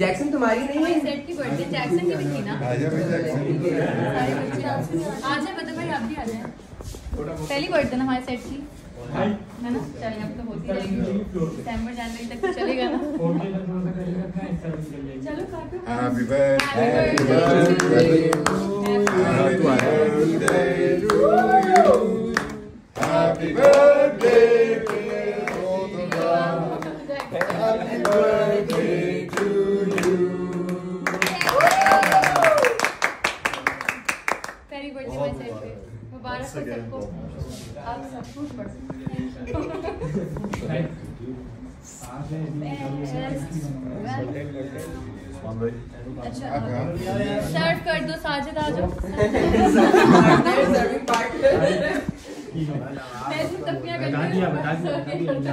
Jackson तुम्हारी नहीं है? सेट की बर्थडे जैक्सन की भी थी ना आजा भाई जैक्सन आ जाए बता भाई आप भी आ जाए पहली बर्थडे ना हमारे सेट की है ना चलिए अब तो होती रहेगी दिसंबर जनवरी तक तो चलेगा ना चलो काटो happy birthday Happy happy birthday Happy birthday to you. Very good, my selfie. मुबारक हो सबको आप सब कुछ पढ़ अच्छा सर्व कर दो साजिद आ जाओ बता दिया बता दिया